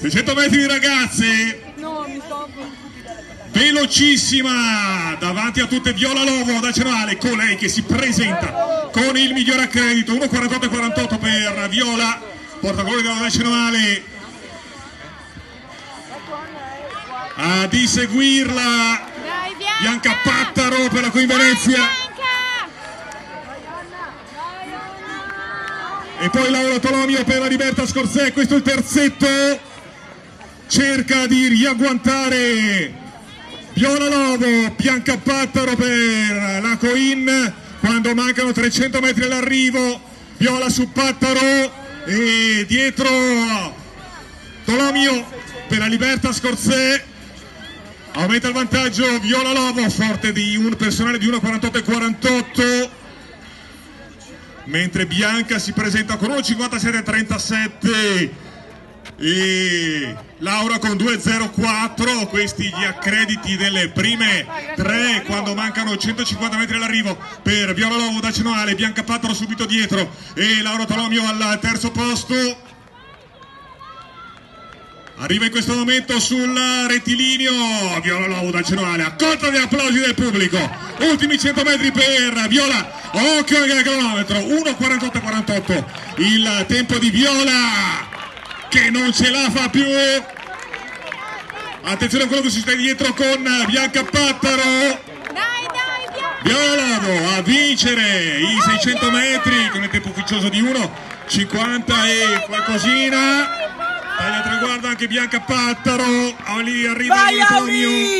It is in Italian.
600 metri di ragazze No, sto... velocissima! Davanti a tutte Viola Lovo da Cenale colei che si presenta con il miglior accredito 1.48.48 per Viola portagoli della Nazionale a di seguirla Bianca! Pattaro per la Coinvenezia e poi Laura Tolomio per la Libertà Scorsè questo è il terzetto. Cerca di riagguantare Viola Lovo, Bianca Pattaro per la Coin. Quando mancano 300 metri all'arrivo Viola su Pattaro. E dietro Tolomio per la Libertà Scorsè aumenta il vantaggio Viola Lovo forte di un personale di 1.48 mentre Bianca si presenta con 1.57.37 e Laura con 2.04 questi gli accrediti delle prime tre quando mancano 150 metri all'arrivo. Per Viola Lovo da Cenoale Bianca Pattaro subito dietro. E Laura Tolomio al terzo posto arriva in questo momento sul rettilineo Viola Lovo da Cenoale accolta gli applausi del pubblico. Ultimi 100 metri per Viola occhio al cronometro 1.48.48 il tempo di Viola che non ce la fa più. Attenzione a quello che si sta dietro con Bianca Pattaro. Dai, dai, Bianca! Viola Lovo a vincere i 600 metri con il tempo ufficioso di 1.50 e qualcosina taglia traguardo anche Bianca Pattaro lì arriva Vai, Antonio Auri!